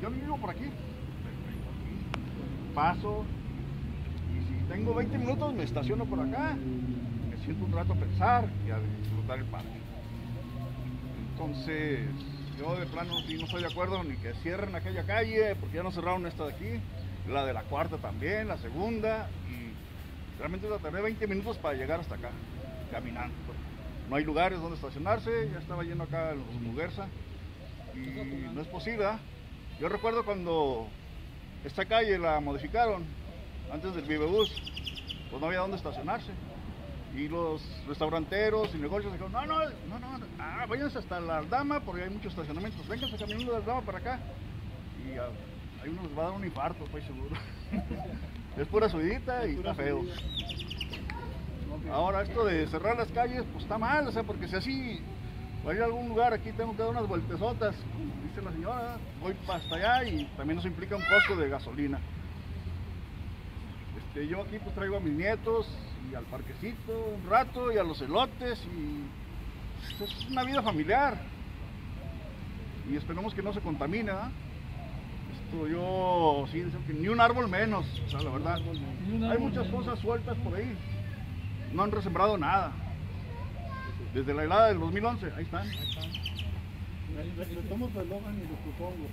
yo vivo por aquí. Paso y si tengo 20 minutos me estaciono por acá, me siento un rato a pensar y a disfrutar el parque. Entonces, yo de plano sí no estoy de acuerdo ni que cierren aquella calle, porque ya no cerraron esta de aquí, la de la cuarta también, la segunda, y realmente tardé 20 minutos para llegar hasta acá, caminando. No hay lugares donde estacionarse, ya estaba yendo acá en los Muguerza, y no es posible. ¿ah? Yo recuerdo cuando esta calle la modificaron, antes del Vivebus, pues no había dónde estacionarse. Y los restauranteros y negocios dijeron, no, no, no, no, ah, váyanse hasta la Aldama porque hay muchos estacionamientos, vénganse caminando de la Aldama para acá. Y ah, ahí uno les va a dar un infarto, estoy seguro. es pura subidita y está feo. Ahora esto de cerrar las calles, pues está mal, o sea, porque si así voy a ir a algún lugar, aquí tengo que dar unas vueltesotas, como dice la señora, voy hasta allá y también nos implica un costo de gasolina. Este, yo aquí pues traigo a mis nietos y al parquecito un rato y a los elotes y pues, es una vida familiar y esperemos que no se contamine. ¿ah? Esto yo sí deseo que ni un árbol menos, o sea, la verdad. Hay muchas cosas sueltas por ahí. No han resembrado nada. Desde la helada del 2011, ahí están. Le tomo su eslogan y lo supongo.